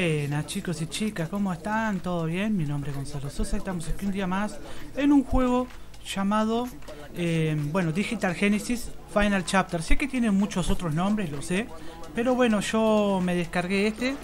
Buenas, chicos y chicas, ¿cómo están? ¿Todo bien? Mi nombre es Gonzalo Sosa, estamos aquí un día más en un juego llamado, eh, bueno, Digital Genesis Final Chapter. Sé que tiene muchos otros nombres, lo sé, pero bueno, yo me descargué este.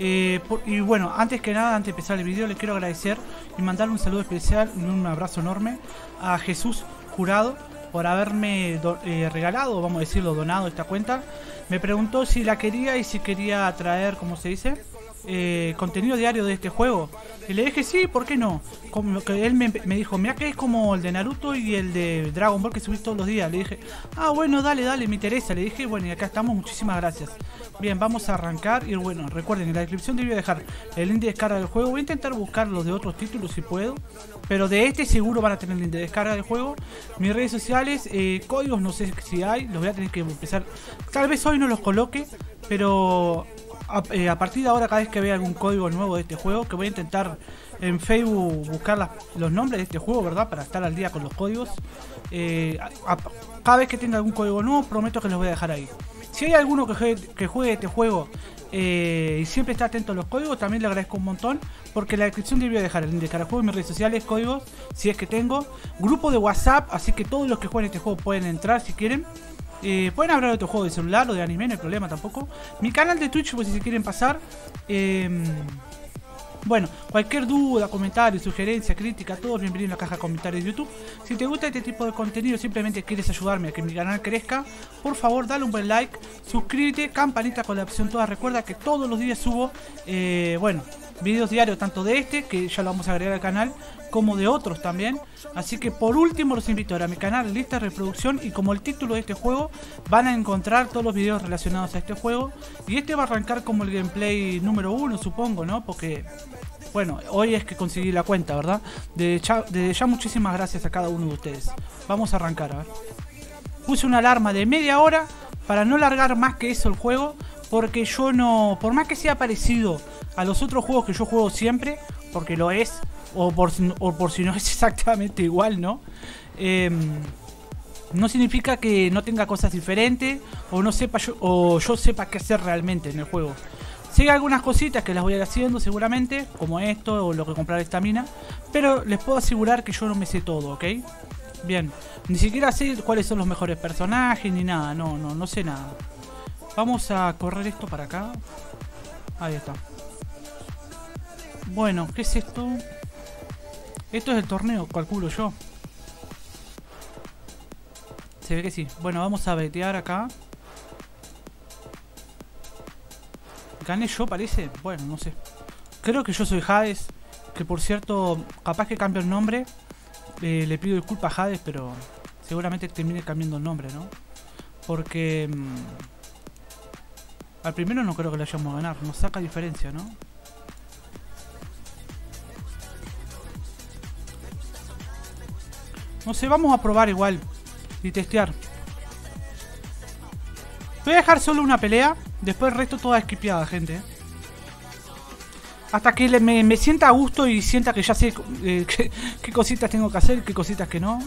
eh, y bueno, antes que nada, antes de empezar el video, les quiero agradecer y mandarle un saludo especial y un abrazo enorme a Jesús Jurado por haberme eh, regalado, vamos a decirlo, donado esta cuenta. Me preguntó si la quería y si quería traer, ¿cómo se dice? Eh, contenido diario de este juego. Y le dije sí, ¿por qué no? Como que él me, dijo, mira que es como el de Naruto y el de Dragon Ball que subís todos los días. Le dije, ah, bueno, dale, dale, me interesa. Le dije, bueno, y acá estamos, muchísimas gracias. Bien, vamos a arrancar y bueno, recuerden, en la descripción te voy a dejar el link de descarga del juego. Voy a intentar buscar los de otros títulos si puedo. Pero de este seguro van a tener el link de descarga del juego. Mis redes sociales, eh, códigos no sé si hay, los voy a tener que empezar. Tal vez hoy no los coloque, pero a, eh, a partir de ahora cada vez que vea algún código nuevo de este juego, que voy a intentar en Facebook buscar los nombres de este juego, ¿verdad? Para estar al día con los códigos. Eh, a- cada vez que tenga algún código nuevo, prometo que los voy a dejar ahí. Si hay alguno que juegue, este juego eh, y siempre está atento a los códigos, también le agradezco un montón. Porque en la descripción te voy a dejar el link de cada juego, mis redes sociales, códigos, si es que tengo. Grupo de WhatsApp, así que todos los que jueguen este juego pueden entrar si quieren. Eh, pueden hablar de otro juego de celular o de anime, no hay problema tampoco. Mi canal de Twitch, pues si se quieren pasar. Eh, bueno, cualquier duda, comentario, sugerencia, crítica, todos bienvenidos en la caja de comentarios de YouTube. Si te gusta este tipo de contenido, simplemente quieres ayudarme a que mi canal crezca, por favor dale un buen like, suscríbete, campanita con la opción toda. Recuerda que todos los días subo, eh, bueno, videos diarios tanto de este, que ya lo vamos a agregar al canal, como de otros también. Así que por último los invito ahora a mi canal, lista de reproducción y como el título de este juego, van a encontrar todos los videos relacionados a este juego. Y este va a arrancar como el gameplay número uno, supongo, ¿no? Porque bueno, hoy es que conseguí la cuenta, ¿verdad? Desde ya, desde ya muchísimas gracias a cada uno de ustedes. Vamos a arrancar, a ver. Puse una alarma de media hora para no largar más que eso el juego, porque yo no, por más que sea parecido a los otros juegos que yo juego siempre, porque lo es, o por, si- o por si no es exactamente igual, ¿no? Em, no significa que no tenga cosas diferentes o no sepa yo, o yo sepa qué hacer realmente en el juego. Sí hay algunas cositas que las voy a ir haciendo seguramente, como esto o lo que comprar esta mina, pero les puedo asegurar que yo no me sé todo, ¿ok? Bien, ni siquiera sé cuáles son los mejores personajes ni nada, no, no, no sé nada. Vamos a correr esto para acá. Ahí está. Bueno, ¿qué es esto? Esto es el torneo, calculo yo. Se ve que sí. Bueno, vamos a vetear acá. ¿Gané yo, parece? Bueno, no sé. Creo que yo soy Hades. Que por cierto, capaz que cambio el nombre. Eh, le pido disculpas a Hades, pero seguramente termine cambiando el nombre, ¿no? Porque... mm, al primero no creo que le vayamos a ganar. Nos saca diferencia, ¿no? No sé, vamos a probar igual. Y testear. Voy a dejar solo una pelea. Después el resto toda esquipeada, gente. ¿eh? Hasta que me, me sienta a gusto y sienta que ya sé eh, qué, cositas tengo que hacer, qué cositas que no.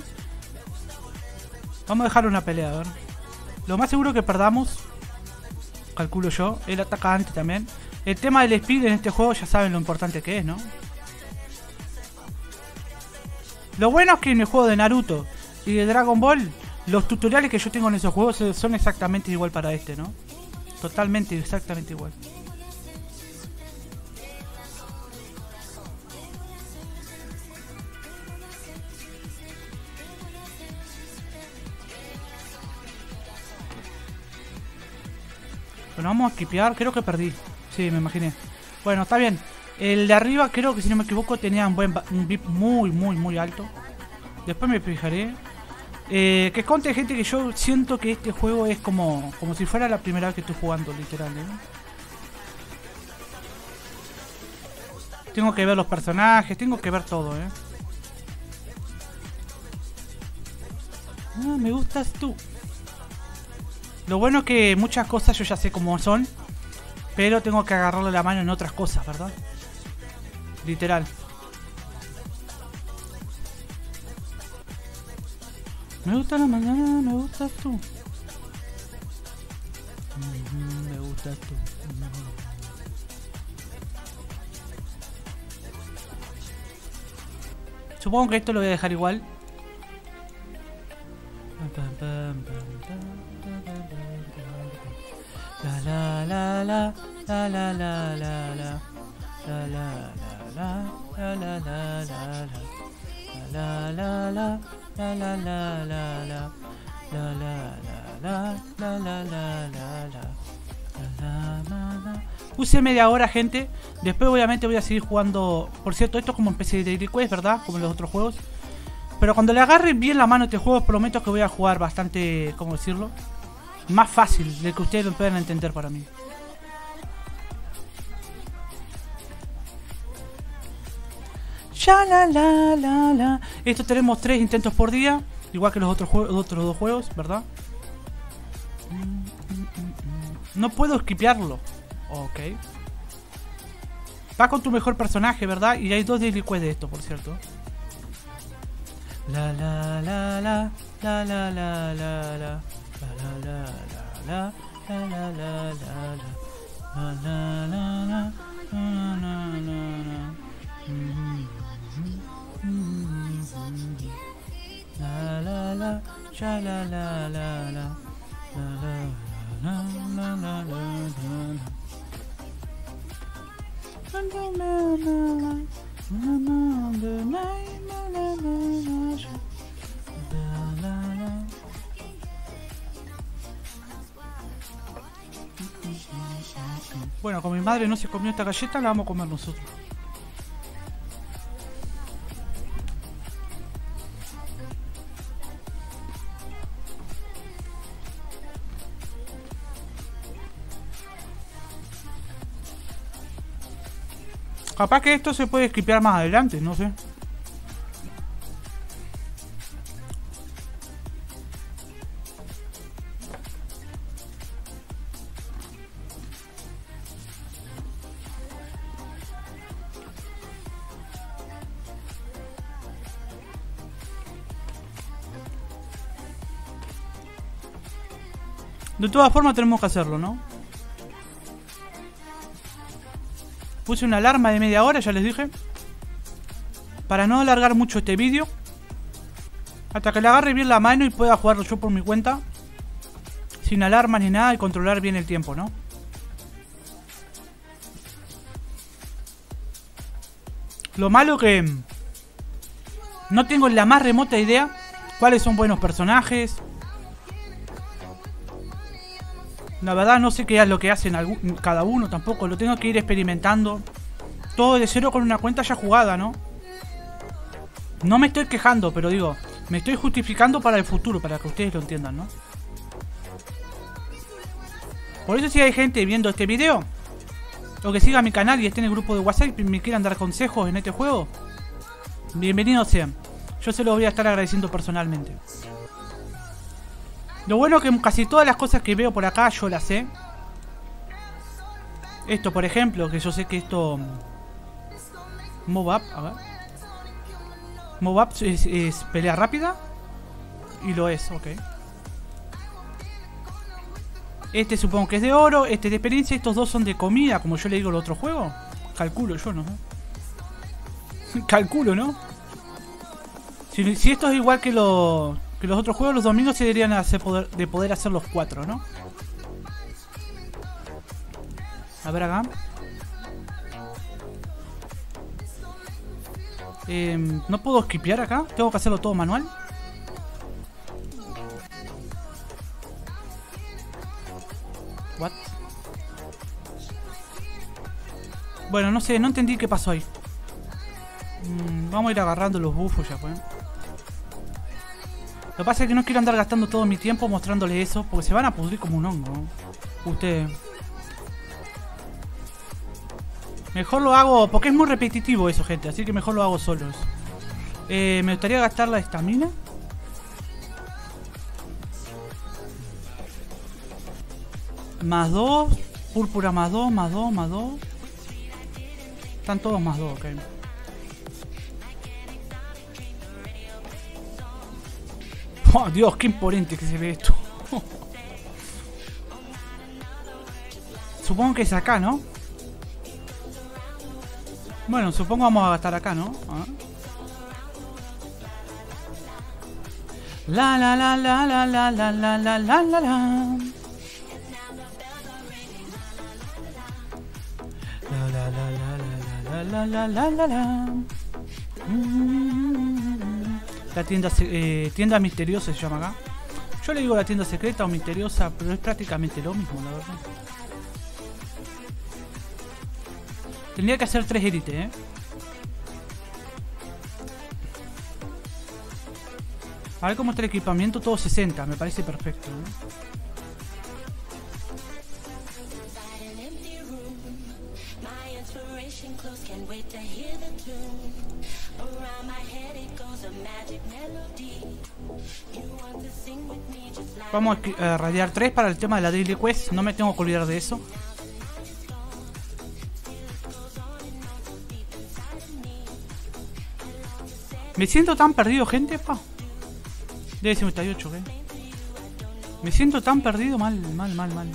Vamos a dejar una pelea. Lo más seguro que perdamos. Calculo yo. Él ataca antes también. El tema del speed en este juego ya saben lo importante que es, ¿no? Lo bueno es que en el juego de Naruto y de Dragon Ball, los tutoriales que yo tengo en esos juegos son exactamente igual para este, ¿no? Totalmente, exactamente igual. Bueno, vamos a skipear, creo que perdí. Sí, me imaginé. Bueno, está bien. El de arriba creo que si no me equivoco tenía un buen un muy, muy, muy alto. Después me fijaré. Eh, que conte gente que yo siento que este juego es como, como si fuera la primera vez que estoy jugando, literal. ¿eh? Tengo que ver los personajes, tengo que ver todo, ¿eh? Ah, me gustas tú. Lo bueno es que muchas cosas yo ya sé cómo son, pero tengo que agarrarle la mano en otras cosas, ¿verdad? Literal. Me gusta la mañana, me gusta tú. Me gusta tú. Supongo que esto lo voy a dejar igual. La la la la la la la la la la la Puse media hora, gente. Después, obviamente, voy a seguir jugando. Por cierto, esto es como especie de request, ¿verdad? Como los otros juegos. Pero cuando le agarren bien la mano a este juego, prometo que voy a jugar bastante, ¿cómo decirlo? Más fácil de que ustedes lo puedan entender para mí. Ya la la la la. Esto tenemos tres intentos por día, igual que los otros, juegos, otros dos juegos, ¿verdad? No puedo esquipearlo. Ok. Va con tu mejor personaje, ¿verdad? Y hay dos daily de esto, por cierto. La la la la la la la la la la la la la la la la la la la la la la la la la bueno, como mi madre no se comió esta galleta, la vamos a comer nosotros. Capaz que esto se puede esquipear más adelante, no sé. De todas formas tenemos que hacerlo, ¿no? Puse una alarma de media hora, ya les dije. Para no alargar mucho este vídeo. Hasta que le agarre bien la mano y pueda jugarlo yo por mi cuenta. Sin alarma ni nada y controlar bien el tiempo, ¿no? Lo malo que... No tengo la más remota idea cuáles son buenos personajes, La verdad no sé qué es lo que hacen cada uno tampoco. Lo tengo que ir experimentando. Todo de cero con una cuenta ya jugada, ¿no? No me estoy quejando, pero digo, me estoy justificando para el futuro, para que ustedes lo entiendan, ¿no? Por eso si hay gente viendo este video, o que siga mi canal y esté en el grupo de WhatsApp y me quieran dar consejos en este juego, bienvenidos sean. Yo se los voy a estar agradeciendo personalmente. Lo bueno es que casi todas las cosas que veo por acá yo las sé. Esto, por ejemplo, que yo sé que esto... Move up, a ver. Move up es, pelea rápida. Y lo es, ok. Este supongo que es de oro, este de experiencia, estos dos son de comida, como yo le digo al otro juego. Calculo yo, ¿no? Calculo, ¿no? Si, esto es igual que lo, que los otros juegos los domingos se deberían de poder hacer los cuatro, ¿no? A ver acá. Eh, ¿No puedo skipear acá? ¿Tengo que hacerlo todo manual? What? Bueno, no sé, no entendí qué pasó ahí. Mm, vamos a ir agarrando los bufos ya, pues. Lo que pasa es que no quiero andar gastando todo mi tiempo mostrándole eso, porque se van a pudrir como un hongo. Ustedes. Mejor lo hago, porque es muy repetitivo eso, gente, así que mejor lo hago solos. Eh, me gustaría gastar la estamina. Más dos. Púrpura más dos, más dos, más dos. Están todos más dos, ok. Oh, Dios, qué imponente que se ve esto. supongo que es acá, ¿no? Bueno, supongo vamos a gastar acá, ¿no? La la la la la la la la la la la la. La la la la la la la la la la. La tienda eh, tienda misteriosa se llama acá. Yo le digo la tienda secreta o misteriosa, pero es prácticamente lo mismo, la verdad. Tendría que hacer tres élites, ¿eh? A ver cómo está el equipamiento, todo 60, me parece perfecto. ¿eh? Vamos a radiar 3 para el tema de la Daily Quest, no me tengo que olvidar de eso. Me siento tan perdido, gente, pa. Debe 58, ¿qué? Me siento tan perdido, mal, mal, mal, mal.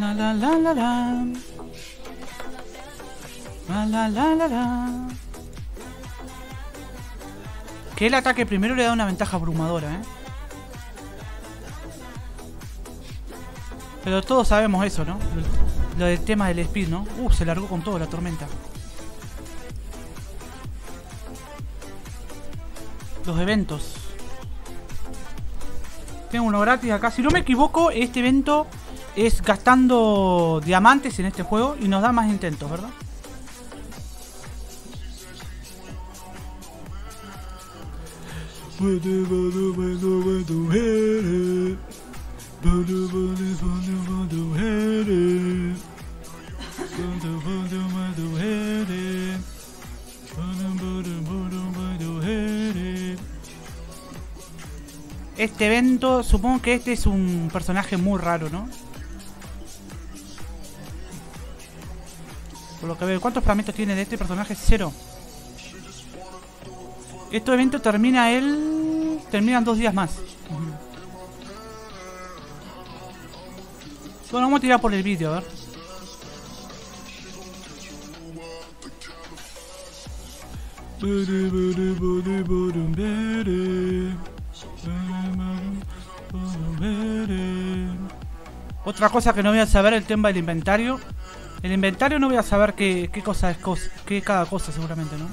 La la la la la. La la la la. Que el ataque primero le da una ventaja abrumadora, ¿eh? Pero todos sabemos eso, ¿no? Lo del tema del speed, ¿no? Uh, se largó con todo la tormenta. Los eventos. Tengo uno gratis acá. Si no me equivoco, este evento es gastando diamantes en este juego y nos da más intentos, ¿verdad? Este evento, supongo que este es un personaje muy raro, ¿no? Por lo que veo, ¿cuántos fragmentos tiene de este personaje? Cero. Este evento termina el... Terminan dos días más. Bueno, vamos a tirar por el vídeo, a ver. Otra cosa que no voy a saber el tema del inventario. El inventario no voy a saber qué, qué cosa es cosa, qué cada cosa seguramente, ¿no?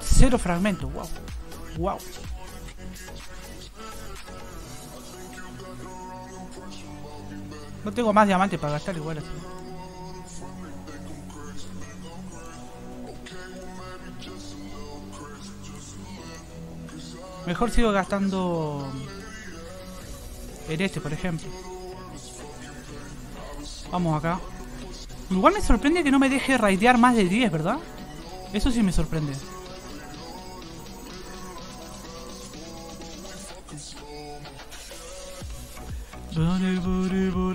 Cero fragmentos, wow. Wow. No tengo más diamantes para gastar igual así. Mejor sigo gastando en este, por ejemplo. Vamos acá. Igual me sorprende que no me deje raidear más de 10, ¿verdad? Eso sí me sorprende.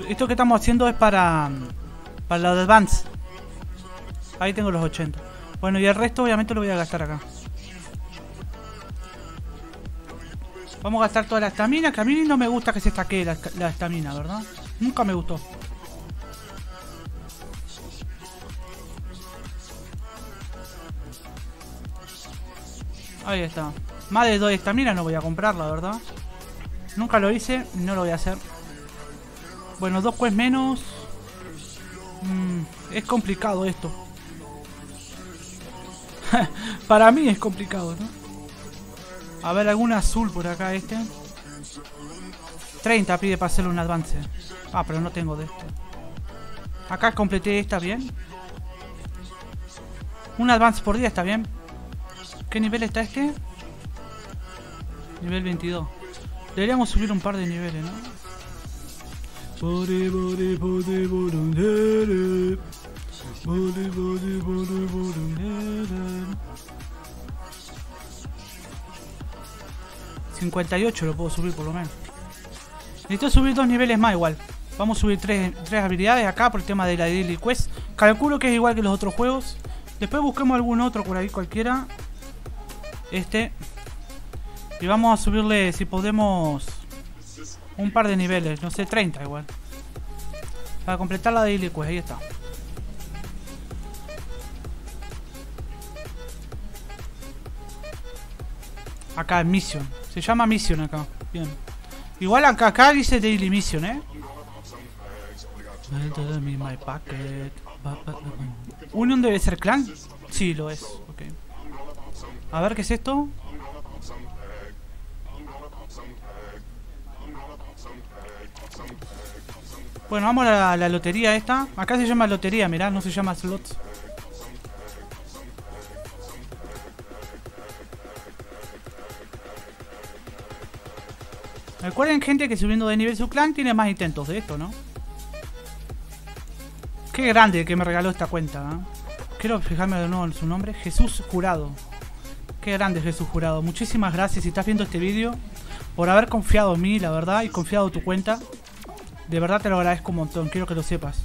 Esto que estamos haciendo es para para la de Advance. Ahí tengo los 80. Bueno, y el resto obviamente lo voy a gastar acá. Vamos a gastar toda la estamina, que a mí no me gusta que se estaquee la estamina, ¿verdad? Nunca me gustó. Ahí está. Más de dos estaminas no voy a comprar, la verdad. Nunca lo hice, no lo voy a hacer. Bueno, dos quests menos. Mm, es complicado esto. Para mí es complicado, ¿no? A ver, algún azul por acá este. 30 pide para hacerle un avance. Ah, pero no tengo de este. Acá completé esta bien. Un advance por día está bien. ¿Qué nivel está este? Nivel 22. Deberíamos subir un par de niveles, ¿no? 58 lo puedo subir por lo menos. Necesito subir dos niveles más igual. Vamos a subir tres, tres habilidades acá por el tema de la Daily Quest. Calculo que es igual que los otros juegos. Después busquemos algún otro por ahí cualquiera. Este. Y vamos a subirle, si podemos, un par de niveles. No sé, 30 igual. Para completar la Daily Quest, ahí está. Acá, Mission. Se llama Mission acá. Bien. Igual acá, acá dice Daily Mission, ¿eh? ¿Union debe ser clan? Sí, lo es. Ok. A ver, ¿qué es esto? Bueno, vamos a la, la lotería esta. Acá se llama lotería, mirá, no se llama slots. Recuerden, gente, que subiendo de nivel su clan tiene más intentos de esto, ¿no? Qué grande que me regaló esta cuenta, ¿eh? Quiero fijarme de nuevo en su nombre. Jesús Jurado. Qué grande Jesús Jurado. Muchísimas gracias si estás viendo este vídeo. Por haber confiado en mí, la verdad, y confiado en tu cuenta. De verdad te lo agradezco un montón, quiero que lo sepas.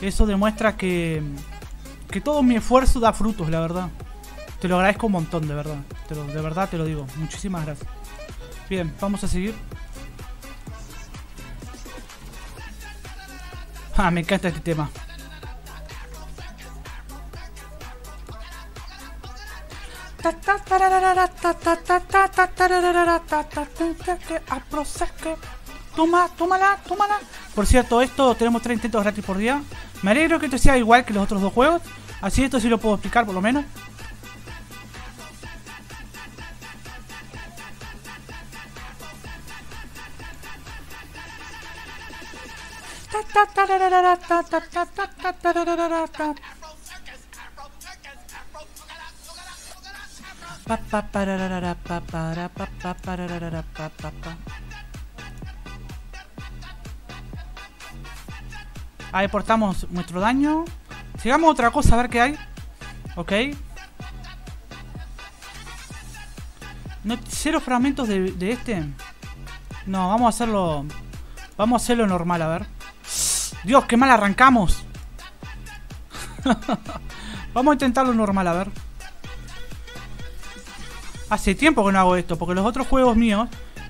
Eso demuestra que, que todo mi esfuerzo da frutos, la verdad. Te lo agradezco un montón, de verdad. De verdad te lo digo. Muchísimas gracias. Bien, vamos a seguir. Ah, me encanta este tema. Toma, tómala, tómala. Por cierto, esto tenemos 3 intentos gratis por día. Me alegro que esto sea igual que los otros dos juegos. Así esto sí lo puedo explicar por lo menos. Ahí portamos nuestro daño. Sigamos otra cosa a ver qué hay. Ok. No, cero fragmentos de, de este. No, vamos a hacerlo. Vamos a hacerlo normal, a ver. Dios, qué mal arrancamos. vamos a intentarlo normal, a ver. Hace tiempo que no hago esto, porque los otros juegos míos,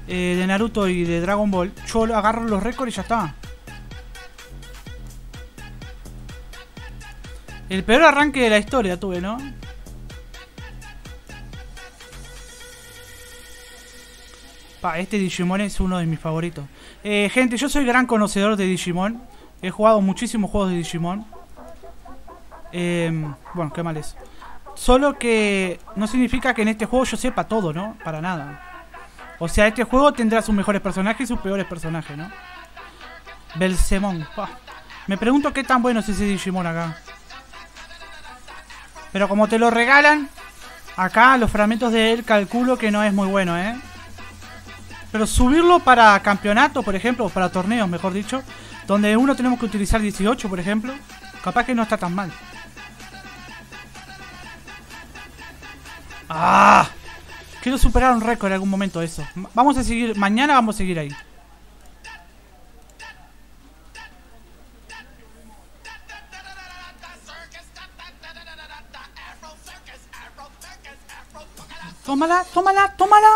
eh, de Naruto y de Dragon Ball, yo agarro los récords y ya está. El peor arranque de la historia tuve, ¿no? Pa, este Digimon es uno de mis favoritos. Eh, gente, yo soy gran conocedor de Digimon. He jugado muchísimos juegos de Digimon. Eh, bueno, qué mal es. Solo que no significa que en este juego yo sepa todo, ¿no? Para nada. O sea, este juego tendrá sus mejores personajes y sus peores personajes, ¿no? Belzemon. Me pregunto qué tan bueno es ese Digimon acá. Pero como te lo regalan, acá los fragmentos de él calculo que no es muy bueno, ¿eh? Pero subirlo para campeonato, por ejemplo, o para torneos, mejor dicho, donde uno tenemos que utilizar 18, por ejemplo, capaz que no está tan mal. ¡Ah! Quiero superar un récord en algún momento eso. Vamos a seguir, mañana vamos a seguir ahí. Tómala, tómala, tómala.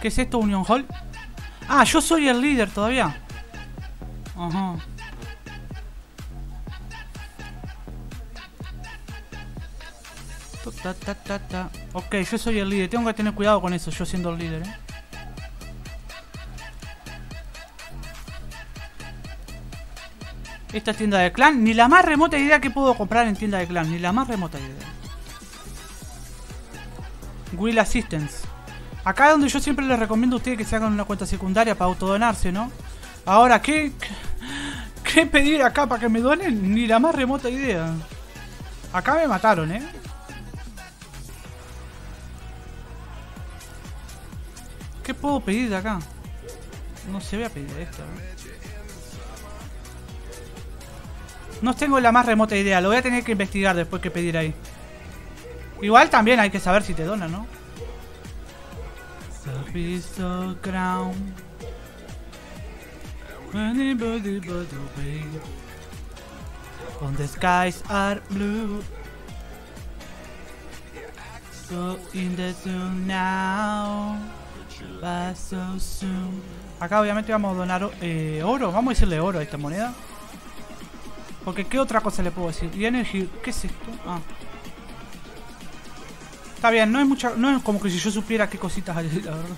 ¿Qué es esto, Union Hall? Ah, yo soy el líder todavía. Ajá. Ta, ta, ta. Ok, yo soy el líder. Tengo que tener cuidado con eso, yo siendo el líder, ¿eh? Esta es tienda de clan. Ni la más remota idea que puedo comprar en tienda de clan. Ni la más remota idea. Will Assistance. Acá donde yo siempre les recomiendo a ustedes que se hagan una cuenta secundaria para autodonarse, ¿no? Ahora, ¿qué, ¿qué pedir acá para que me donen? Ni la más remota idea. Acá me mataron, ¿eh? ¿Qué puedo pedir de acá? No se ve a pedir esto. ¿eh? No tengo la más remota idea. Lo voy a tener que investigar después que pedir ahí. Igual también hay que saber si te donan, ¿no? Anybody but way. When the skies are blue. Go in the sun now. But so soon. Acá obviamente vamos a donar eh, oro. Vamos a decirle oro a esta moneda. Porque qué otra cosa le puedo decir. Y energy. ¿Qué es esto? Ah. Está bien, no es mucha, no es como que si yo supiera qué cositas hay, la verdad.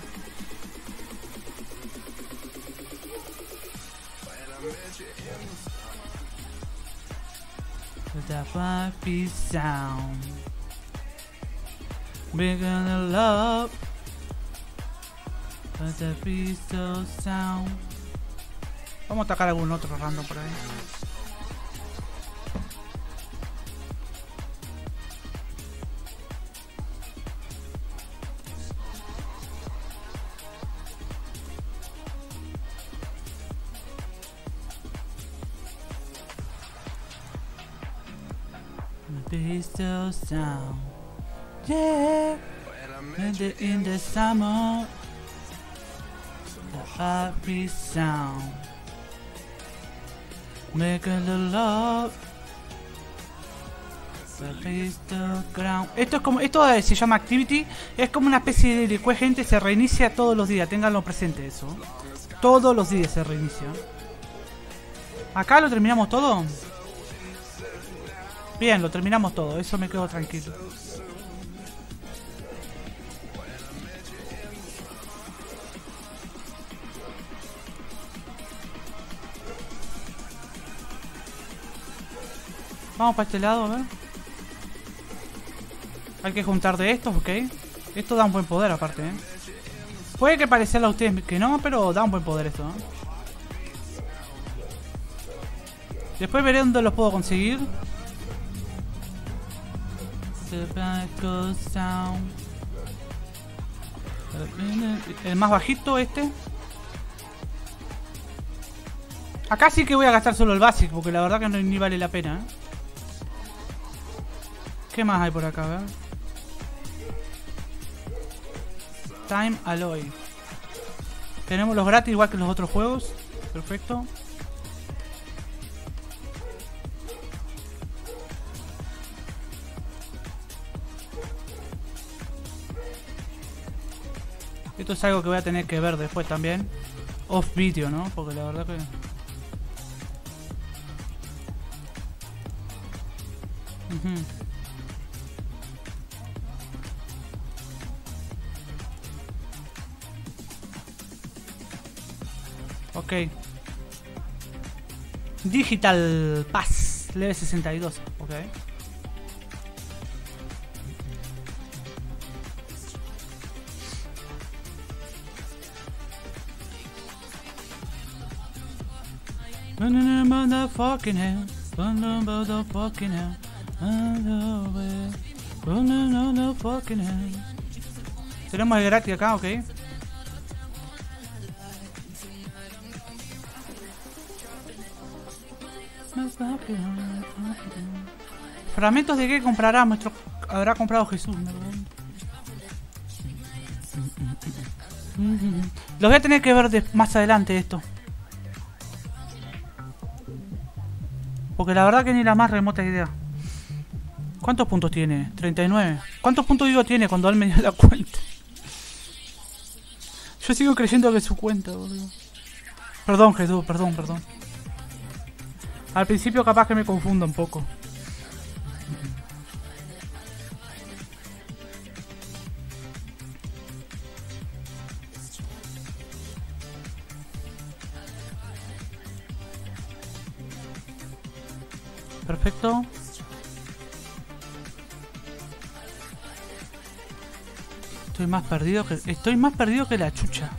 The happy sound. We're gonna love. But the so sound. Vamos a atacar algún otro random por ahí. Yeah. The, in the summer. The happy sound. Making the love. Esto es como. Esto eh, se llama Activity. Es como una especie de licué gente. Se reinicia todos los días. Ténganlo presente eso. Todos los días se reinicia. Acá lo terminamos todo. Bien, lo terminamos todo, eso me quedo tranquilo. Vamos para este lado, a ver. Hay que juntar de estos, ok. Esto da un buen poder aparte, ¿eh? Puede que parecerle a ustedes que no, pero da un buen poder esto, ¿no? Después veré dónde los puedo conseguir. El más bajito este. Acá sí que voy a gastar solo el básico, porque la verdad que no, ni vale la pena. ¿eh? ¿Qué más hay por acá? Time Alloy. Tenemos los gratis igual que los otros juegos. Perfecto. Esto es algo que voy a tener que ver después también. Off video, ¿no? Porque la verdad que... Ujú. Ok. Digital Pass, level 62, ok. Motherfucking hell. Motherfucking hell. Hell. Tenemos el acá, ok. Fragmentos de qué comprará nuestro. Habrá comprado Jesús. Los voy a tener que ver más adelante esto. Porque la verdad que ni la más remota idea. ¿Cuántos puntos tiene? 39. ¿Cuántos puntos digo tiene cuando él me dio la cuenta? Yo sigo creyendo que es su cuenta, boludo. Perdón, Jesús, perdón, perdón. Al principio capaz que me confundo un poco. Perfecto. Estoy más perdido que estoy más perdido que la chucha.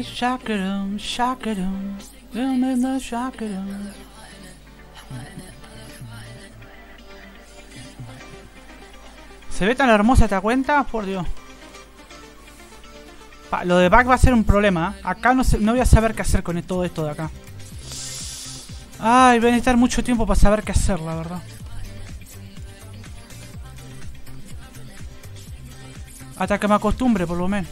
Shakarum, shakarum, remember shakarum. ¿Se ve tan hermosa esta cuenta? Por Dios. Lo de back va a ser un problema. ¿eh? Acá no, no voy a saber qué hacer con todo esto de acá. Ay, voy a necesitar mucho tiempo para saber qué hacer, la verdad. Hasta que me acostumbre, por lo menos.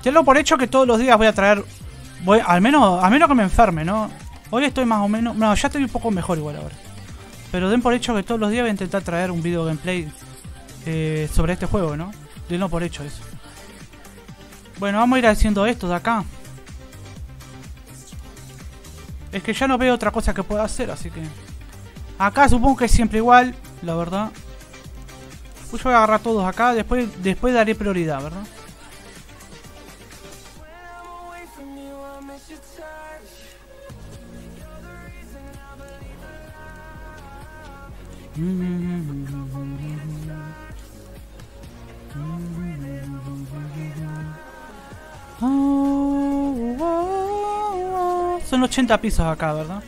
Tenlo por hecho que todos los días voy a traer... Voy, al menos, al menos que me enferme, ¿no? Hoy estoy más o menos... No, ya estoy un poco mejor igual ahora. Pero den por hecho que todos los días voy a intentar traer un video gameplay eh, sobre este juego, ¿no? Denlo por hecho eso. Bueno, vamos a ir haciendo esto de acá. Es que ya no veo otra cosa que pueda hacer, así que... Acá supongo que es siempre igual, la verdad. Pues yo voy a agarrar todos acá, después, después daré prioridad, ¿verdad? Son 80 pisos acá, ¿verdad?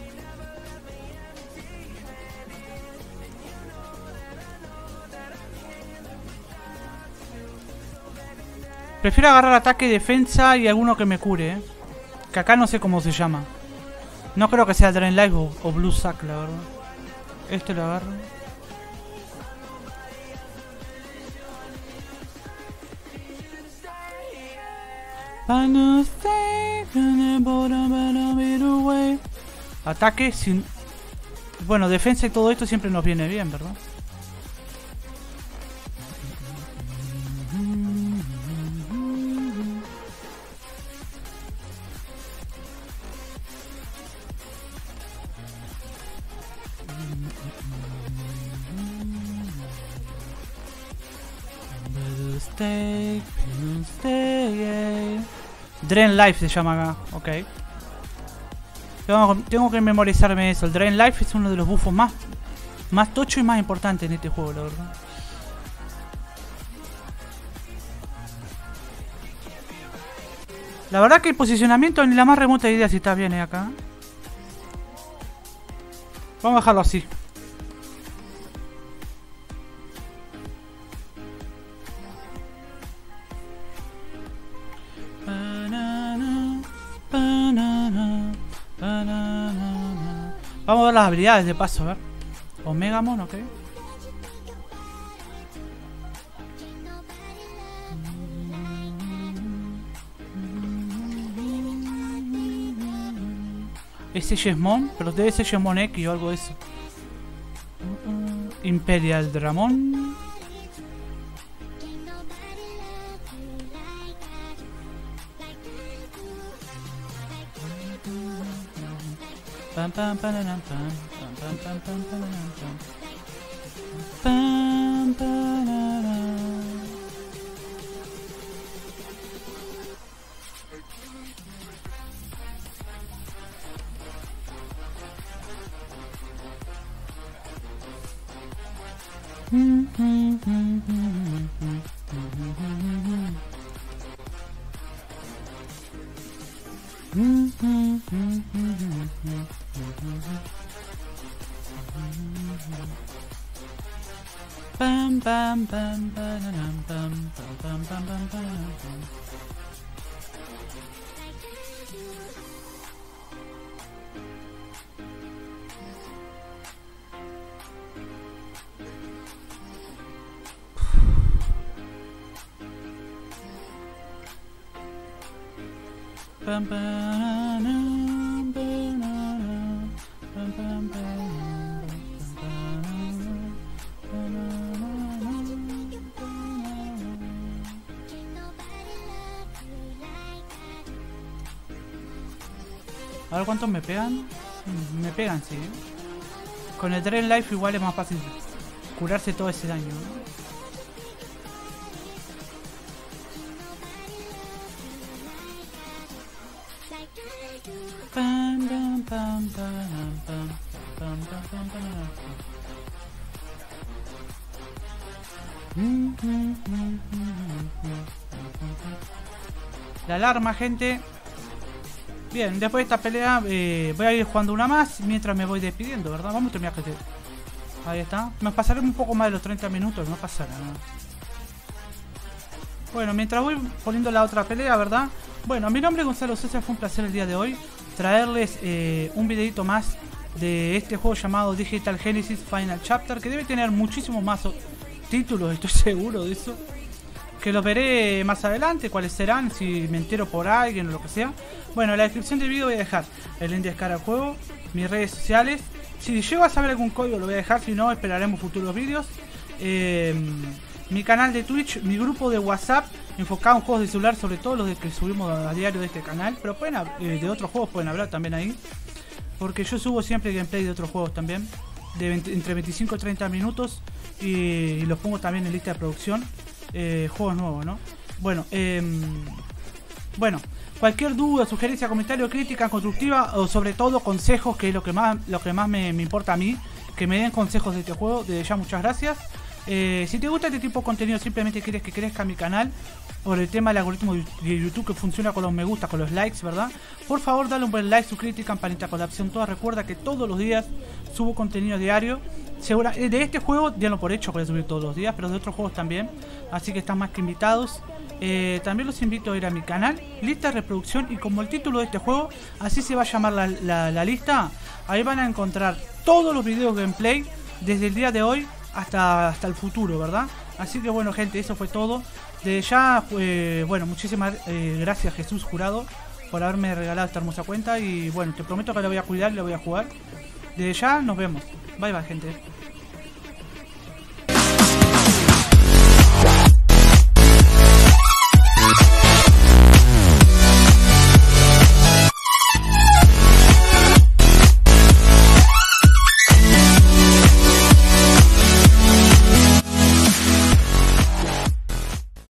Prefiero agarrar ataque, defensa y alguno que me cure, ¿eh? Que acá no sé cómo se llama. No creo que sea Drain Life o, o Blue Sack, la verdad. Este lo agarro. Ataque sin... Bueno, defensa y todo esto siempre nos viene bien, ¿verdad? Stay, stay. Drain Life se llama acá, ok. Tengo, que memorizarme eso. El Drain Life es uno de los buffos más, más tocho y más importantes en este juego, la verdad. La verdad que el posicionamiento ni la más remota idea si está bien eh, acá. Vamos a dejarlo así. Las habilidades de paso, a ver. Omegamon, ok. Ese Yesmon, pero debe ser Yesmon X o algo de eso. Imperial Dramon. Bum, A ver cuántos me pegan. Me pegan, sí. Con el Drain Life igual es más fácil curarse todo ese daño. ¿no? Alarma, gente. Bien, después de esta pelea eh, voy a ir jugando una más mientras me voy despidiendo, ¿verdad? Vamos a terminar que te... Ahí está. Me pasaré un poco más de los 30 minutos, no pasa nada. Bueno, mientras voy poniendo la otra pelea, ¿verdad? Bueno, mi nombre es Gonzalo César, fue un placer el día de hoy traerles eh, un videito más de este juego llamado Digital Genesis Final Chapter, que debe tener muchísimos más títulos, estoy seguro de eso. Que los veré más adelante, cuáles serán, si me entero por alguien o lo que sea. Bueno, en la descripción del video voy a dejar el link de descarga al juego, mis redes sociales. Si llego a saber algún código lo voy a dejar, si no esperaremos futuros vídeos. Eh, mi canal de Twitch, mi grupo de WhatsApp enfocado en juegos de celular, sobre todo los de que subimos a diario de este canal, pero pueden eh, de otros juegos pueden hablar también ahí, porque yo subo siempre gameplay de otros juegos también, de entre 25 y 30 minutos y, los pongo también en lista de producción, eh, juegos nuevos, ¿no? Bueno, em, bueno, cualquier duda, sugerencia, comentario, crítica constructiva o sobre todo consejos, que es lo que más, lo que más me, me importa a mí, que me den consejos de este juego, desde ya muchas gracias. Eh, si te gusta este tipo de contenido, simplemente quieres que crezca mi canal por el tema del algoritmo de YouTube que funciona con los me gusta, con los likes, ¿verdad? Por favor, dale un buen like, suscríbete y campanita con la opción toda. Recuerda que todos los días subo contenido diario. Segura, eh, de este juego, lo por hecho, voy a subir todos los días, pero de otros juegos también. Así que están más que invitados. Eh, también los invito a ir a mi canal, lista de reproducción y como el título de este juego, así se va a llamar la, la lista, ahí van a encontrar todos los videos gameplay desde el día de hoy hasta, hasta el futuro, ¿verdad? Así que bueno, gente, eso fue todo. De ya, eh, bueno, muchísimas eh, gracias Jesús Jurado por haberme regalado esta hermosa cuenta y bueno, te prometo que la voy a cuidar y la voy a jugar. De ya, nos vemos. Bye bye, gente.